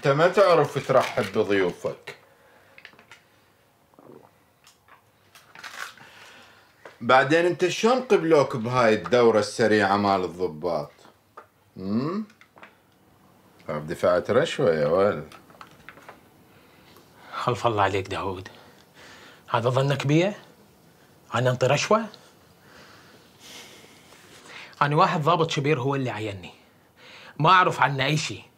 أنت ما تعرف ترحب بضيوفك بعدين أنت شلون قبلوك بهاي الدورة السريعة مال الضباط؟ امم؟ دفعت رشوة يا ولد خلف الله عليك داود هذا ظنك بيه؟ أنا أنطي رشوة؟ أنا واحد ضابط كبير هو اللي عيني ما أعرف عنه أي شيء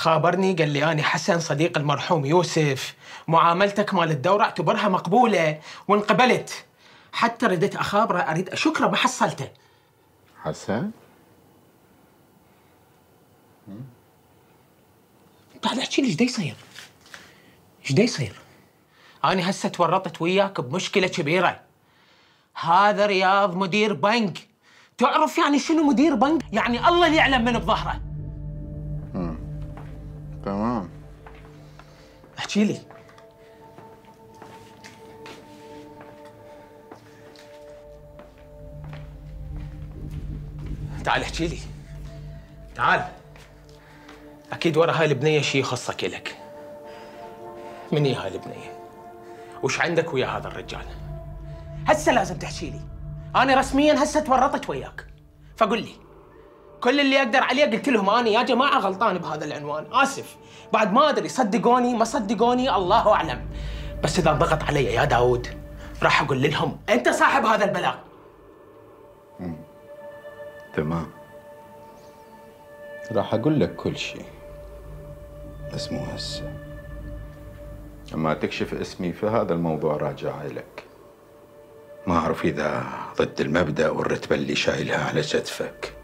خابرني قال لي أنا حسن صديق المرحوم يوسف معاملتك مال الدورة اعتبرها مقبولة وانقبلت حتى رديت أخابره أريد أشكره ما حصلته حسن؟ تعال احكي لي إيش دا يصير؟ إيش دا يصير؟ أنا هسه تورطت وياك بمشكلة كبيرة هذا رياض مدير بنك تعرف يعني شنو مدير بنك؟ يعني الله اللي يعلم من بظهره تمام. احكي لي. تعال احكي لي. تعال. أكيد ورا هاي البنية شيء يخصك إلك. من هي هاي البنية؟ وش عندك ويا هذا الرجال؟ هسه لازم تحكي لي. أنا رسميا هسه تورطت وياك. فقل لي. كل اللي أقدر عليه قلت لهم أنا يا جماعة غلطان بهذا العنوان. آسف. بعد ما أدري صدقوني ما صدقوني الله أعلم. بس إذا ضغط علي يا داود راح أقول لهم أنت صاحب هذا البلاغ. تمام. راح أقول لك كل شيء. بس مو هسه. أما تكشف اسمي في هذا الموضوع راجع لك ما أعرف إذا ضد المبدأ والرتبة اللي شايلها على كتفك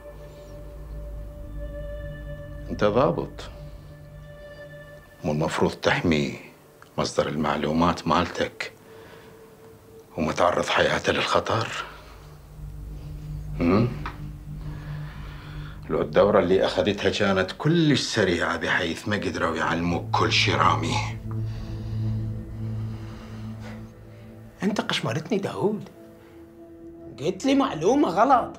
انت ضابط. مو المفروض تحمي مصدر المعلومات مالتك ومتعرض حياته للخطر. هم؟ لو الدورة اللي أخذتها كانت كلش سريعة بحيث ما قدروا يعلموك كل شي رامي. أنت قشمرتني داود. قلت لي معلومة غلط.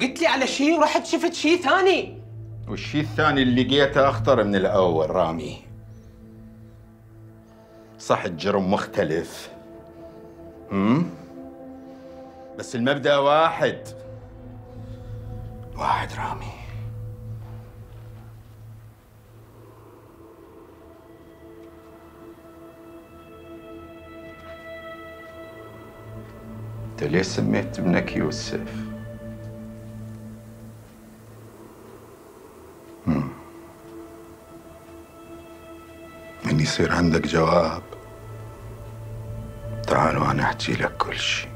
قلت لي على شيء ورحت شفت شيء ثاني. والشي الثاني اللي لقيته أخطر من الأول رامي صح الجرم مختلف هم؟ بس المبدأ واحد واحد رامي أنت ليش سميت ابنك يوسف؟ من يصير عندك جواب؟ تعال وأنا أحكي لك كل شيء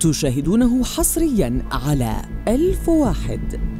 تشاهدونه حصريا على ألف واحد.